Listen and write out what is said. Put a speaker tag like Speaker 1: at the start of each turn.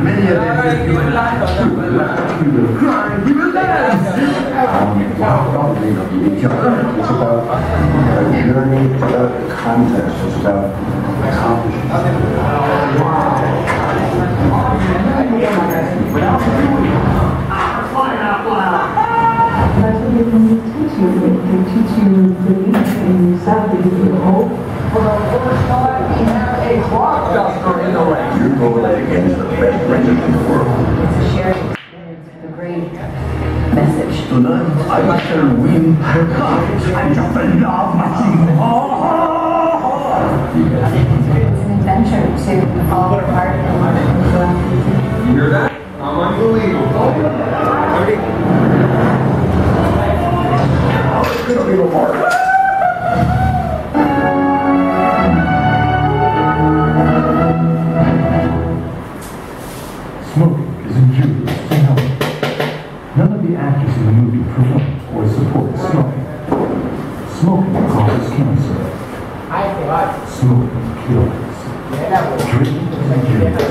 Speaker 1: Many of them are will laugh, you will will cry, will wow. It's about a journey, it's about the context, it's about accomplishment.
Speaker 2: That's what can teach you. They can teach you belief in yourself, they give hope.
Speaker 1: Ring. Against the best wrestler in the world.
Speaker 3: It's a shared experience with a great message.
Speaker 1: Tonight, I shall win her cup. I'm jumping off my seat. It's
Speaker 3: an adventure to fall apart and go after
Speaker 4: You hear that? I'm unbelievable. It's
Speaker 5: the actors in the movie promote or support smoking. Smoking causes cancer. Smoking kills. Drinking and